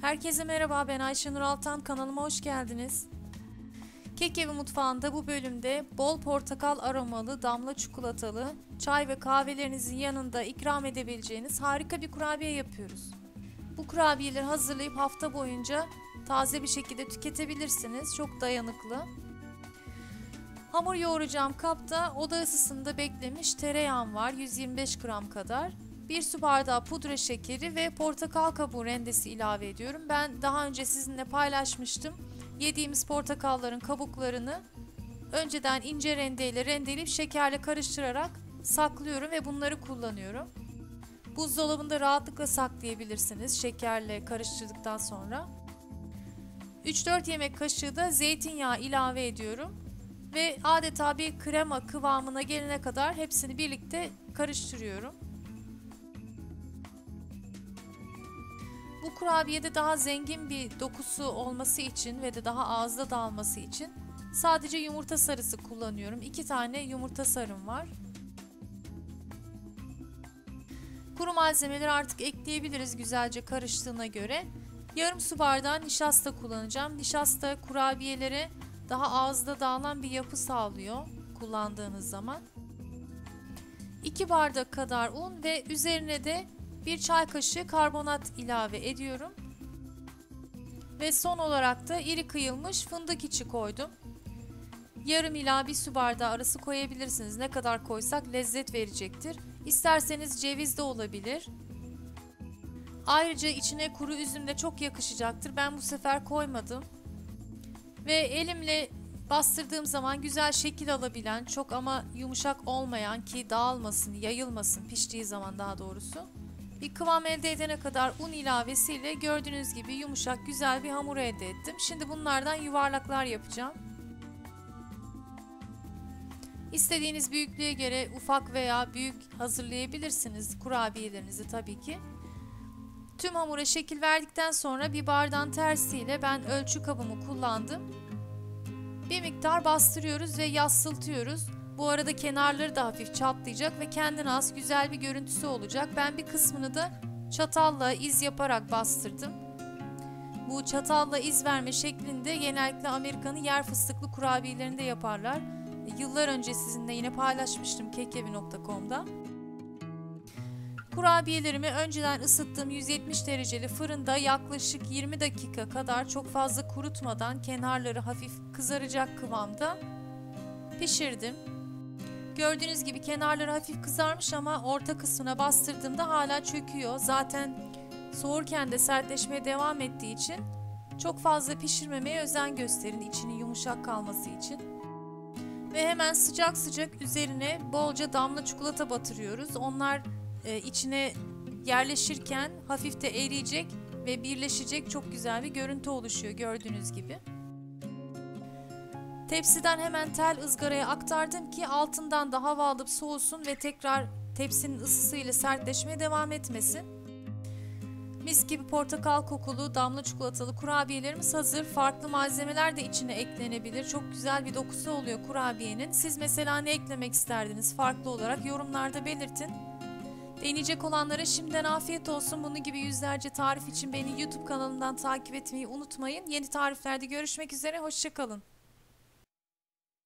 Herkese merhaba ben Ayşenur Altan kanalıma hoş geldiniz. Kek Evi Mutfağı'nda bu bölümde bol portakal aromalı damla çikolatalı çay ve kahvelerinizin yanında ikram edebileceğiniz harika bir kurabiye yapıyoruz. Bu kurabiyeleri hazırlayıp hafta boyunca taze bir şekilde tüketebilirsiniz. Çok dayanıklı. Hamur yoğuracağım kapta oda ısısında beklemiş tereyağım var 125 gram kadar. 1 su bardağı pudra şekeri ve portakal kabuğu rendesi ilave ediyorum. Ben daha önce sizinle paylaşmıştım. Yediğimiz portakalların kabuklarını önceden ince rendeyle rendeleyip şekerle karıştırarak saklıyorum ve bunları kullanıyorum. Buzdolabında rahatlıkla saklayabilirsiniz şekerle karıştırdıktan sonra. 3-4 yemek kaşığı da zeytinyağı ilave ediyorum ve adeta bir krema kıvamına gelene kadar hepsini birlikte karıştırıyorum. Bu kurabiyede daha zengin bir dokusu olması için ve de daha ağızda dağılması için sadece yumurta sarısı kullanıyorum. 2 tane yumurta sarım var. Kuru malzemeleri artık ekleyebiliriz güzelce karıştığına göre. Yarım su bardağı nişasta kullanacağım. Nişasta kurabiyelere daha ağızda dağılan bir yapı sağlıyor kullandığınız zaman. 2 bardak kadar un ve üzerine de bir çay kaşığı karbonat ilave ediyorum. Ve son olarak da iri kıyılmış fındık içi koydum. Yarım ila bir su bardağı arası koyabilirsiniz. Ne kadar koysak lezzet verecektir. İsterseniz ceviz de olabilir. Ayrıca içine kuru üzüm de çok yakışacaktır. Ben bu sefer koymadım. Ve elimle bastırdığım zaman güzel şekil alabilen, çok ama yumuşak olmayan ki dağılmasın, yayılmasın piştiği zaman daha doğrusu. Bir kıvam elde edene kadar un ilavesiyle gördüğünüz gibi yumuşak güzel bir hamur elde ettim. Şimdi bunlardan yuvarlaklar yapacağım. İstediğiniz büyüklüğe göre ufak veya büyük hazırlayabilirsiniz kurabiyelerinizi tabii ki. Tüm hamura şekil verdikten sonra bir bardağın tersiyle ben ölçü kabımı kullandım. Bir miktar bastırıyoruz ve yassıltıyoruz. Bu arada kenarları da hafif çatlayacak ve kendine az güzel bir görüntüsü olacak. Ben bir kısmını da çatalla iz yaparak bastırdım. Bu çatalla iz verme şeklinde genellikle Amerika'nın yer fıstıklı kurabiyelerinde yaparlar. Yıllar önce sizinle yine paylaşmıştım kekevi.com'da. Kurabiyelerimi önceden ısıttığım 170 dereceli fırında yaklaşık 20 dakika kadar çok fazla kurutmadan kenarları hafif kızaracak kıvamda pişirdim. Gördüğünüz gibi kenarları hafif kızarmış ama orta kısmına bastırdığımda hala çöküyor. Zaten soğurken de sertleşmeye devam ettiği için çok fazla pişirmemeye özen gösterin içinin yumuşak kalması için. Ve hemen sıcak sıcak üzerine bolca damla çikolata batırıyoruz. Onlar e, içine yerleşirken hafif de eriyecek ve birleşecek çok güzel bir görüntü oluşuyor gördüğünüz gibi. Tepsiden hemen tel ızgaraya aktardım ki altından da hava alıp soğusun ve tekrar tepsinin ısısıyla sertleşmeye devam etmesin. Mis gibi portakal kokulu damla çikolatalı kurabiyelerimiz hazır. Farklı malzemeler de içine eklenebilir. Çok güzel bir dokusu oluyor kurabiyenin. Siz mesela ne eklemek isterdiniz farklı olarak yorumlarda belirtin. Deneyecek olanlara şimdiden afiyet olsun. Bunun gibi yüzlerce tarif için beni YouTube kanalından takip etmeyi unutmayın. Yeni tariflerde görüşmek üzere. Hoşçakalın.